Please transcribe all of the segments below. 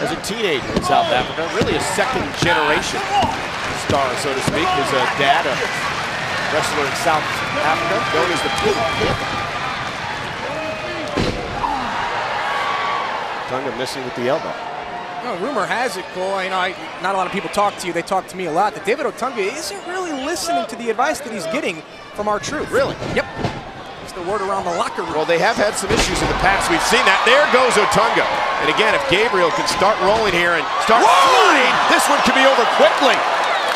as a teenager in South Africa. Really a second generation star, so to speak. His uh, dad, a wrestler in South Africa, known as the Pink Panther. Tonga missing with the elbow. No, rumor has it, Cole, you know, I, not a lot of people talk to you, they talk to me a lot, that David Otunga isn't really listening to the advice that he's getting from R-Truth. Really? Yep. It's the word around the locker room. Well, they have had some issues in the past. We've seen that. There goes Otunga. And again, if Gabriel can start rolling here and start Whoa! flying, this one could be over quickly.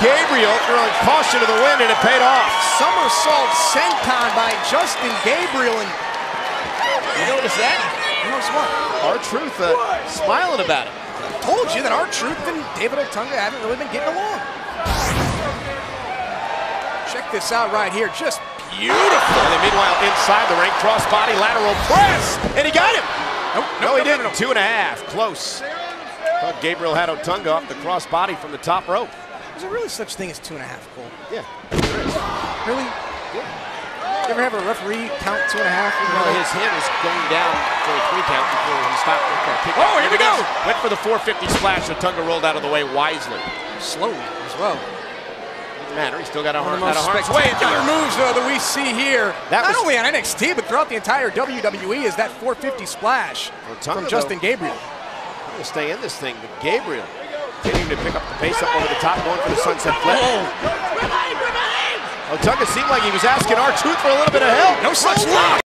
Gabriel throwing caution to the wind, and it paid off. Somersault senton by Justin Gabriel, and You notice that? you know what? R-Truth uh, smiling about it. I told you that R-Truth and David Otunga haven't really been getting along. Check this out right here, just beautiful. And then meanwhile, inside the ring, crossbody lateral press, and he got him. Nope, No, he no, didn't. no, no. Two and a half, close. Thought Gabriel had Otunga off the crossbody from the top rope. Is there really such thing as two and a half, Cole? Yeah. Really? You ever have a referee count two and a half? You Well, know, his hand was going down for a three count before he stopped. Okay, Oh, here we go. Went for the 450 splash. Otunga rolled out of the way wisely. slowly as well. Matter. He still got a One of the most spectacular moves uh, that we see here, That not only on NXT, but throughout the entire WWE, is that 450 splash Otunga, from Justin Gabriel. I'm going to stay in this thing, but Gabriel continuing to pick up the pace up over the top, going for the sunset flip. Otunga seemed like he was asking R-Truth for a little bit of help. No such luck.